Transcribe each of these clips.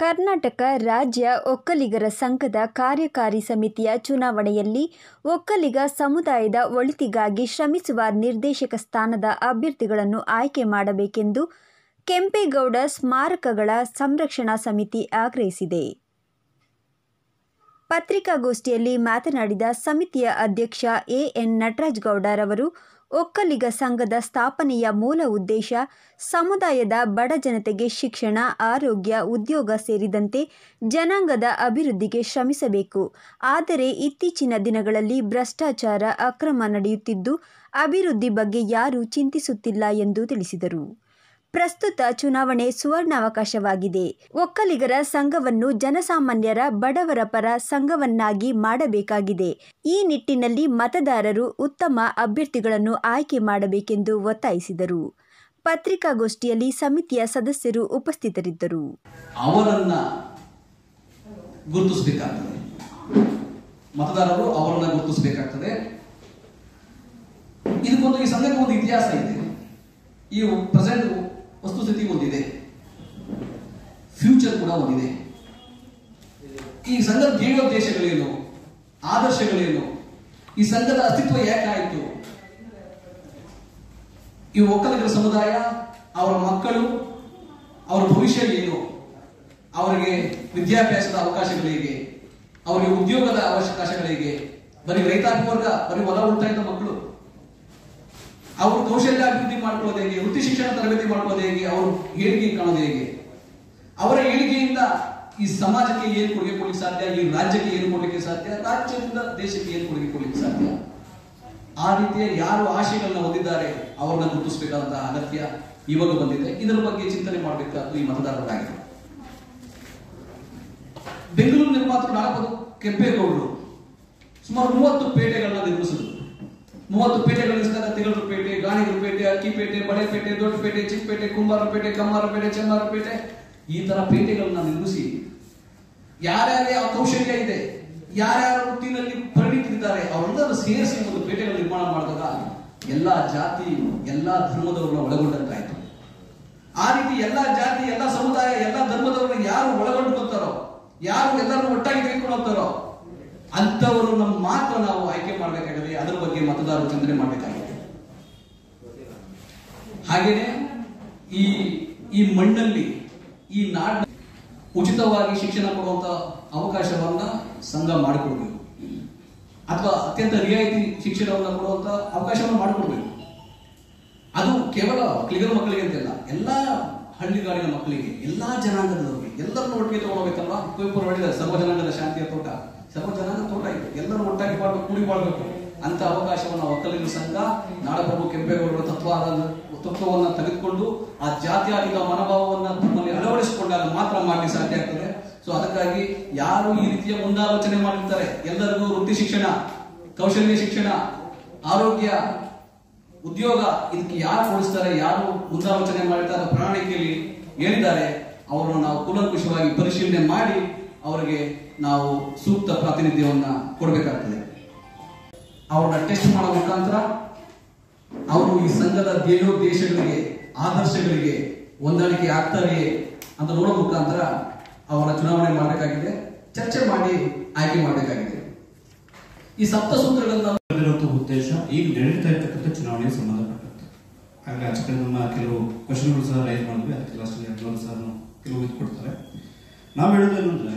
ಕರ್ನಾಟಕ ರಾಜ್ಯ ಒಕ್ಕಲಿಗರ ಸಂಘದ ಕಾರ್ಯಕಾರಿ ಸಮಿತಿಯ ಚುನಾವಣೆಯಲ್ಲಿ ಒಕ್ಕಲಿಗ ಸಮುದಾಯದ ಒಳಿತಿಗಾಗಿ ಶ್ರಮಿಸುವ ನಿರ್ದೇಶಕ ಸ್ಥಾನದ ಅಭ್ಯರ್ಥಿಗಳನ್ನು ಆಯ್ಕೆ ಮಾಡಬೇಕೆಂದು ಕೆಂಪೇಗೌಡ ಸ್ಮಾರಕಗಳ ಸಂರಕ್ಷಣಾ ಸಮಿತಿ ಆಗ್ರಹಿಸಿದೆ. ಪತ್ರಿಕಾಗೋಷ್ಠಿಯಲ್ಲಿ ಮಾತನಾಡಿದ ಸಮಿತಿಯ ಅಧ್ಯಕ್ಷ ಎಎನ್ ನಟರಾಜಗೌಡರವರು, ಒಕ್ಕಲಿಗ ಸಂಘದ ಸ್ಥಾಪನೆಯ ಮೂಲ ಉದ್ದೇಶ ಸಮುದಾಯದ ಬಡ ಜನತೆಗೆ ಶಿಕ್ಷಣ, ಆರೋಗ್ಯ, ಉದ್ಯೋಗ ಸೇರಿದಂತೆ ಜನಾಂಗದ ಅಭಿವೃದ್ಧಿಗೆ ಶ್ರಮಿಸಬೇಕು. ಆದರೆ ಇತ್ತೀಚಿನ ದಿನಗಳಲ್ಲಿ ಭ್ರಷ್ಟಾಚಾರ, ಅಕ್ರಮ ನಡೆಯುತ್ತಿದ್ದು, ಅಭಿವೃದ್ಧಿ ಬಗ್ಗೆ ಯಾರೂ ಚಿಂತಿಸುತ್ತಿಲ್ಲ ಎಂದು ತಿಳಿಸಿದರು. ಪ್ರಸ್ತುತ ಚುನಾವಣೆ ಸುವರ್ಣಾವಕಾಶವಾಗಿದೆ. ಒಕ್ಕಲಿಗರ ಸಂಘವನ್ನು ಜನಸಾಮಾನ್ಯರ ಬಡವರ ಪರ ಸಂಘವನ್ನಾಗಿ ಮಾಡಬೇಕಾಗಿದೆ. ಈ ನಿಟ್ಟಿನಲ್ಲಿ ಮತದಾರರು ಉತ್ತಮ ಅಭ್ಯರ್ಥಿಗಳನ್ನು ಆಯ್ಕೆ ಮಾಡಬೇಕೆಂದು ಒತ್ತಾಯಿಸಿದರು. ಪತ್ರಿಕಾಗೋಷ್ಠಿಯಲ್ಲಿ ಸಮಿತಿಯ ಸದಸ್ಯರು ಉಪಸ್ಥಿತರಿದ್ದರು. ಗುರುತಿಸಬೇಕಾಗ್ತದೆ. ಮತದಾರರು ಅವರನ್ನ ಗುರುತಿಸಬೇಕಾಗ್ತದೆ. ಇದಕ್ಕೊಂದು ಈ ಸಂಘಕ್ಕೆ ಒಂದು ಇತಿಹಾಸ ಇದೆ. ಈ ಪ್ರೆಸೆಂಟ್ ವಸ್ತುಸ್ಥಿತಿ ಒಂದಿದೆ ಫ್ಯೂಚರ್ ಕೂಡ ಒಂದಿದೆ ಈ ಸಂಘದ ಧ್ಯೇಯೋದ್ದೇಶಗಳೇನು ಆದರ್ಶಗಳೇನು? ಈ ಸಂಘದ ಅಸ್ತಿತ್ವ ಯಾಕಾಯಿತು ಈ ಒಕ್ಕಲಿಗರ ಸಮುದಾಯ, ಅವರ ಮಕ್ಕಳು, ಅವರ ಭವಿಷ್ಯ ಏನು ಅವರಿಗೆ ವಿದ್ಯಾಭ್ಯಾಸದ ಅವಕಾಶಗಳು ಹೇಗೆ ಅವರಿಗೆ ಉದ್ಯೋಗದ ಅವಕಾಶಗಳಿಗೆ ಬರೀ ರೈತಾಪಿ ವರ್ಗ, ಬರೀ ಹೊಲ ಉಳ್ತಾಯದ ಮಕ್ಕಳು? ಅವರು ಕೌಶಲ್ಯ ಅಭಿವೃದ್ಧಿ ಮಾಡ್ಕೊಳ್ಳೋದು ಹೇಗೆ? ತರಬೇತಿ ಮಾಡ್ಕೊಳ್ಳೋದು ಹೇಗೆ? ಅವರು ಏಳಿಗೆ ಕಾಣೋದು ಹೇಗೆ? ಅವರ ಏಳಿಗೆಯಿಂದ ಈ ಸಮಾಜಕ್ಕೆ ಏನು ಕೊಡುಗೆ ಕೊಡ್ಲಿಕ್ಕೆ ಸಾಧ್ಯ? ಈ ರಾಜ್ಯಕ್ಕೆ ಏನು ಕೊಡ್ಲಿಕ್ಕೆ ಸಾಧ್ಯ? ರಾಜ್ಯದಿಂದ ದೇಶಕ್ಕೆ ಏನು ಕೊಡುಗೆ ಕೊಡ್ಲಿಕ್ಕೆ ಸಾಧ್ಯ? ಆ ರೀತಿಯ ಯಾರು ಆಶಯಗಳನ್ನ ಹೊಂದಿದ್ದಾರೆ, ಅವರನ್ನ ಗುರುತಿಸಬೇಕಾದಂತಹ ಅಗತ್ಯ ಇವಾಗ ಬಂದಿದೆ. ಇದರ ಬಗ್ಗೆ ಚಿಂತನೆ ಮಾಡಬೇಕಾದ್ದು ಈ ಮತದಾರರಾಗಿದೆ ಬೆಂಗಳೂರು ನಿರ್ಮಾತೃ ನಾಲ್ಕು ಕೆಂಪೇಗೌಡರು ಸುಮಾರು ಮೂವತ್ತು ಪೇಟೆಗಳನ್ನ ನಿರ್ಮಿಸಿದ್ರು. ಮೂವತ್ತು ಪೇಟೆಗಳಿಸ್ತಾರೆ ತಿಗಳರು ಪೇಟೆ ಗಾಣಿಗರ ಪೇಟೆ ಅಕ್ಕಿಪೇಟೆ ಬಳೆಪೇಟೆ ದೊಡ್ಡಪೇಟೆ ಚಿಕ್ಕಪೇಟೆ ಕುಂಬಾರಪೇಟೆ ಕಮ್ಮಾರಪೇಟೆ ಈ ತರ ಪೇಟೆಗಳನ್ನ ನಿರ್ಮಿಸಿ ಯಾರ್ಯಾರೇ ಆ ಕೌಶಲ್ಯ ಇದೆ, ಯಾರ್ಯಾರ ವೃತ್ತಿನಲ್ಲಿ ಪರಿಣಿತರಿದ್ದಾರೆ, ಅವರೆಲ್ಲರೂ ಸೇರಿಸಿ ಒಂದು ಪೇಟೆಗಳ ನಿರ್ಮಾಣ ಮಾಡಿದಾಗ ಎಲ್ಲಾ ಜಾತಿ, ಎಲ್ಲಾ ಧರ್ಮದವರನ್ನ ಒಳಗೊಂಡಂತಾಯ್ತು. ಆ ರೀತಿ ಎಲ್ಲಾ ಜಾತಿ, ಎಲ್ಲಾ ಸಮುದಾಯ, ಎಲ್ಲಾ ಧರ್ಮದವರನ್ನ ಯಾರು ಒಳಗೊಂಡ್ಕೊತಾರೋ ಯಾರು ಎಲ್ಲರನ್ನು ಒಟ್ಟಾಗಿ ಹೋಗ್ತಾರೋ ಅಂತವರನ್ನ ಮಾತ್ರ ನಾವು ಆಯ್ಕೆ ಮಾಡಬೇಕಾಗಿದೆ. ಅದರ ಬಗ್ಗೆ ಮತದಾರರು ಚಿಂತನೆ ಮಾಡಬೇಕಾಗಿದೆ. ಹಾಗೇನೆ ಈ ಈ ಮಣ್ಣಲ್ಲಿ, ಈ ನಾಡ ಉಚಿತವಾಗಿ ಶಿಕ್ಷಣ ಕೊಡುವಂತ ಅವಕಾಶವನ್ನ ಸಂಘ ಮಾಡಿಕೊಡ್ಬೇಕು. ಅಥವಾ ಅತ್ಯಂತ ರಿಯಾಯಿತಿ ಶಿಕ್ಷಣವನ್ನ ಕೊಡುವಂತ ಅವಕಾಶವನ್ನು ಮಾಡಿಕೊಡ್ಬೇಕು. ಅದು ಕೇವಲ ಕ್ಲಿಗರ್ ಮಕ್ಕಳಿಗೆ ಅಂತಲ್ಲ ಎಲ್ಲಾ ಹಳ್ಳಿಗಾಡಿನ ಮಕ್ಕಳಿಗೆ, ಎಲ್ಲಾ ಜನಾಂಗದವರಿಗೆ, ಎಲ್ಲರನ್ನು ಒಟ್ಟಿಗೆ ತಗೊಳ್ಬೇಕಲ್ವಾ ಕುವೆಂಪುರ ಮಾಡಿದ ಸರ್ವ ಜನಾಂಗದ ಶಾಂತಿಯ ತೋಟ. ಸರ್ವ ಜನಾಂಗ ತೋಟ ಇದೆ. ಎಲ್ಲರೂ ಒಟ್ಟಾಗಿ ಬಾಳ್ಬೇಕು, ಕೂಡಿ ಬಾಳ್ಬೇಕು. ಅಂತ ಅವಕಾಶವನ್ನು ಒಕ್ಕಲಿನ ಸಂಘ, ನಾಡಪ್ರಭು ಕೆಂಪೇಗೌಡರ ತತ್ವ ತತ್ವವನ್ನ ತೆಗೆದುಕೊಂಡು ಆ ಜಾತ್ಯಾತೀತ ಮನೋಭಾವವನ್ನ ತಮ್ಮಲ್ಲಿ ಅಳವಡಿಸಿಕೊಂಡಾಗ ಮಾತ್ರ ಮಾಡಲಿಕ್ಕೆ ಸಾಧ್ಯ ಆಗ್ತದೆ. ಸೊ ಅದಕ್ಕಾಗಿ ಯಾರು ಈ ರೀತಿಯ ಮುಂದಾಲೋಚನೆ ಮಾಡಿರ್ತಾರೆ, ಎಲ್ಲರಿಗೂ ವೃತ್ತಿ ಶಿಕ್ಷಣ, ಕೌಶಲ್ಯ ಶಿಕ್ಷಣ, ಆರೋಗ್ಯ, ಉದ್ಯೋಗ, ಇದಕ್ಕೆ ಯಾರು ಕೊಡಿಸ್ತಾರೆ ಯಾರು ಮುಂದಾಲೋಚನೆ ಮಾಡಿರ್ತಾರೆ ಪ್ರಣಾಳಿಕೆಯಲ್ಲಿ ಹೇಳಿದ್ದಾರೆ. ಅವರನ್ನು ನಾವು ಕೂಲಂಕುಷವಾಗಿ ಪರಿಶೀಲನೆ ಮಾಡಿ ಅವರಿಗೆ ನಾವು ಸೂಕ್ತ ಪ್ರಾತಿನಿಧ್ಯವನ್ನ ಕೊಡಬೇಕಾಗ್ತದೆ. ಅವ್ರನ್ನ ಟೆಸ್ಟ್ ಮಾಡೋ ಮುಖಾಂತರ ಅವರು ಈ ಸಂಘದ ಧ್ಯೇಯೋದ್ದೇಶಗಳಿಗೆ ಆದರ್ಶಗಳಿಗೆ ಹೊಂದಾಣಿಕೆ ಆಗ್ತಾರೆಯೇ ಅಂತ ನೋಡೋ ಮುಖಾಂತರ ಅವರ ಚುನಾವಣೆ ಮಾಡಬೇಕಾಗಿದೆ, ಚರ್ಚೆ ಮಾಡಿ ಆಯ್ಕೆ ಮಾಡಬೇಕಾಗಿದೆ. ಈ ಸಪ್ತ ಸೂತ್ರಗಳನ್ನ ಉದ್ದೇಶ ಈಗ ನಡೀತಾ ಇರ್ತಕ್ಕಂಥ ಚುನಾವಣೆಗೆ ಸಂಬಂಧಪಟ್ಟಂತೆ. ಹಾಗೆ ನಮ್ಮ ಕೆಲವು ಕ್ವಶನ್ಗಳು ಸಹ ರೈಸ್ ಮಾಡಿದ್ವಿ, ಅದಕ್ಕೆ ಲಾಸ್ಟ್ ಸಹ ಕೆಲವು ಇದು ಕೊಡ್ತಾರೆ. ನಾವು ಹೇಳೋದೇನು ಅಂದ್ರೆ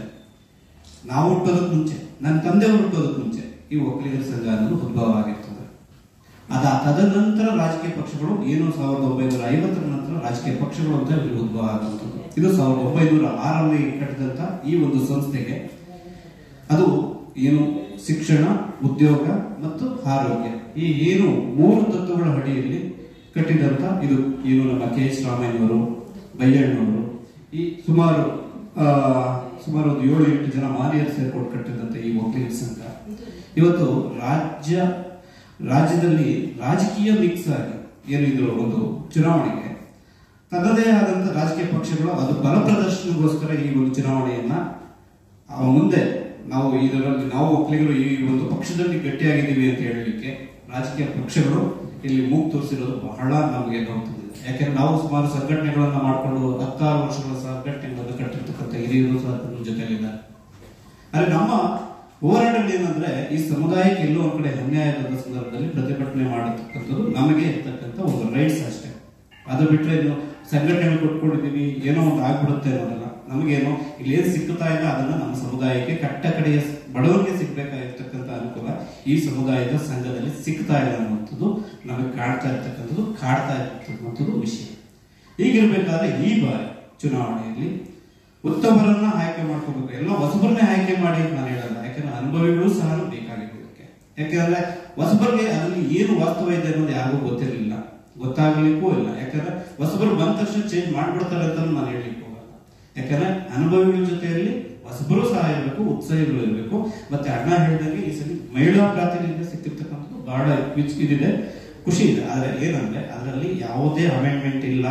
ನಾವು ಹುಟ್ಟೋದಕ್ಕೆ ಮುಂಚೆ ನನ್ನ ತಂದೆ ಹುಟ್ಟೋದಕ್ಕೆ ಮುಂಚೆ ಈ ಒಕ್ಕಲಿಗರ ಸಂಘ ಅನ್ನೋದು ಉದ್ಭವ ಆಗಿರ್ತದೆ. ಅದ ತದನಂತರ ರಾಜಕೀಯ ಪಕ್ಷಗಳು ಏನು ಸಾವಿರದ ಒಂಬೈನೂರ ಐವತ್ತರ ನಂತರ ರಾಜಕೀಯ ಪಕ್ಷಗಳು ಅಂತ ಉದ್ಭವ ಆಗುವಂಥದ್ದು ಇದು ಸಾವಿರದ ಒಂಬೈನೂರ ಆರರಲ್ಲಿ ಕಟ್ಟಿದಂತ ಈ ಒಂದು ಸಂಸ್ಥೆಗೆ ಅದು ಏನು ಶಿಕ್ಷಣ, ಉದ್ಯೋಗ ಮತ್ತು ಆರೋಗ್ಯ. ಈ ಏನು ಮೂರು ತತ್ವಗಳ ಅಡಿಯಲ್ಲಿ ಕಟ್ಟಿದಂತ ಇದು, ಏನು ನಮ್ಮ ಕೆ ಎಸ್ ರಾಮಯ್ಯವರು ಬಯ್ಯಣ್ಣವರು ಈ ಸುಮಾರು ಸುಮಾರು ಒಂದು ಏಳು, ಎಂಟು ಜನ ಮಾನಿಯರ್ ಸೇರ್ಕೊಂಡು ಕಟ್ಟಿದಂತ ಈ ಒಕ್ಕಲಿಗರ ಸಂಘ. ಇವತ್ತು ರಾಜ್ಯ, ರಾಜ್ಯದಲ್ಲಿ ರಾಜಕೀಯ ಮಿಕ್ಸ್ ಆಗಿ ಏನು ಇದು ಒಂದು ಚುನಾವಣೆಗೆ. ತನ್ನದೇ ಆದಂತ ರಾಜಕೀಯ ಪಕ್ಷಗಳು, ಅದು ಬಲ ಪ್ರದರ್ಶನಗೋಸ್ಕರ ಈ ಒಂದು ಚುನಾವಣೆಯನ್ನ ಮುಂದೆ ನಾವು ಇದರಲ್ಲಿ, ನಾವು ಒಕ್ಕಲಿಗರು ಈ ಒಂದು ಪಕ್ಷದಲ್ಲಿ ಗಟ್ಟಿಯಾಗಿದ್ದೀವಿ ಅಂತ ಹೇಳಲಿಕ್ಕೆ ರಾಜಕೀಯ ಪಕ್ಷಗಳು ಇಲ್ಲಿ ಮೂಗು ತೋರಿಸಿರೋದು ಬಹಳ ನಮಗೆ ನೋಡ್ತಿದೆ ಯಾಕೆಂದ್ರೆ ನಾವು ಸುಮಾರು ಸಂಘಟನೆಗಳನ್ನ ಮಾಡಿಕೊಂಡು ಹತ್ತಾರು ವರ್ಷಗಳ ಸಂಘಟನೆಗಳನ್ನು ಕಟ್ಟಿರ್ತಕ್ಕಂಥ ಹಿರಿಯರು ಸಹ ನಮ್ಮ ಜೊತೆಯಲ್ಲಿದ್ದಾರೆ. ಆದ್ರೆ ನಮ್ಮ ಹೋರಾಟಗಳು ಏನಂದ್ರೆ, ಈ ಸಮುದಾಯಕ್ಕೆ ಎಲ್ಲೋ ಒಂದ್ ಕಡೆ ಅನ್ಯಾಯದ ಸಂದರ್ಭದಲ್ಲಿ ಪ್ರತಿಭಟನೆ ಮಾಡತಕ್ಕಂಥದ್ದು ನಮಗೆ ಇರ್ತಕ್ಕಂಥ ಒಂದು ರೈಟ್ಸ್ ಅಷ್ಟೇ. ಅದು ಬಿಟ್ಟರೆ ನೀವು ಸಂಘಟನೆಗಳು ಕೊಟ್ಕೊಂಡಿದ್ದೀವಿ ಏನೋ ಒಂದು ಆಗ್ಬಿಡುತ್ತೆ ಅನ್ನೋದಲ್ಲ ನಮಗೇನೋ ಇಲ್ಲಿ ಏನು ಸಿಕ್ಕುತ್ತಾ ಇಲ್ಲ, ಅದನ್ನ ನಮ್ಮ ಸಮುದಾಯಕ್ಕೆ ಕಟ್ಟ ಕಡೆಯ ಬಡವರಿಗೆ ಸಿಗ್ಬೇಕಾಗಿರ್ತಕ್ಕಂಥ ಅನುಕೂಲ ಈ ಸಮುದಾಯದ ಸಂಘದಲ್ಲಿ ಸಿಗ್ತಾ ಇಲ್ಲ ಅನ್ನುವಂಥದ್ದು ನಮಗೆ ಕಾಡ್ತಾ ಇರ್ತಕ್ಕಂಥದ್ದು ಕಾಡ್ತಾ ಇರ್ತಕ್ಕಂಥದ್ದು ವಿಷಯ. ಹೀಗಿರ್ಬೇಕಾದ್ರೆ ಈ ಬಾರಿ ಚುನಾವಣೆಯಲ್ಲಿ ಉತ್ತಮರನ್ನ ಆಯ್ಕೆ ಮಾಡ್ಕೋಬೇಕು. ಎಲ್ಲ ಹೊಸಬರನ್ನೇ ಆಯ್ಕೆ ಮಾಡಿ ಅಂತ ನಾನು ಹೇಳಲ್ಲ. ಯಾಕಂದ್ರೆ ಅನುಭವಿಗಳು ಸಹ ಬೇಕಾಗಿರೋದಕ್ಕೆ. ಯಾಕಂದ್ರೆ ಹೊಸಬರಿಗೆ ಅದರಲ್ಲಿ ಏನು ವಾಸ್ತವ ಇದೆ ಅನ್ನೋದು ಯಾರಿಗೂ ಗೊತ್ತಿರಲಿಲ್ಲ. ಗೊತ್ತಾಗ್ಲಿಕ್ಕೂ ಇಲ್ಲ. ಯಾಕಂದ್ರೆ ಹೊಸಬರು ಬಂದ ತಕ್ಷಣ ಚೇಂಜ್ ಮಾಡ್ಬಿಡ್ತಾರೆ ಅಂತ ನಾನು ಹೇಳಲಿಕ್ಕೆ ಹೋಗಲ್ಲ ಯಾಕಂದ್ರೆ ಅನುಭವಿಗಳ ಜೊತೆಯಲ್ಲಿ ಹೊಸಬರು ಸಹ ಇರಬೇಕು, ಉತ್ಸಾಹಿಗಳು ಇರಬೇಕು. ಮತ್ತೆ ಅಣ್ಣ ಹೇಳಿದಂಗೆ ಈ ಸಲ ಮಹಿಳಾ ಪ್ರಾತಿನಿಧ್ಯ ಸಿಕ್ಕಿರ್ತಕ್ಕಂಥದ್ದು ಬಹಳ ಇದಿದೆ. ಖುಷಿ ಇದೆ. ಆದ್ರೆ ಏನಂದ್ರೆ, ಅದರಲ್ಲಿ ಯಾವುದೇ ಅಮೆಂಡ್ಮೆಂಟ್ ಇಲ್ಲ.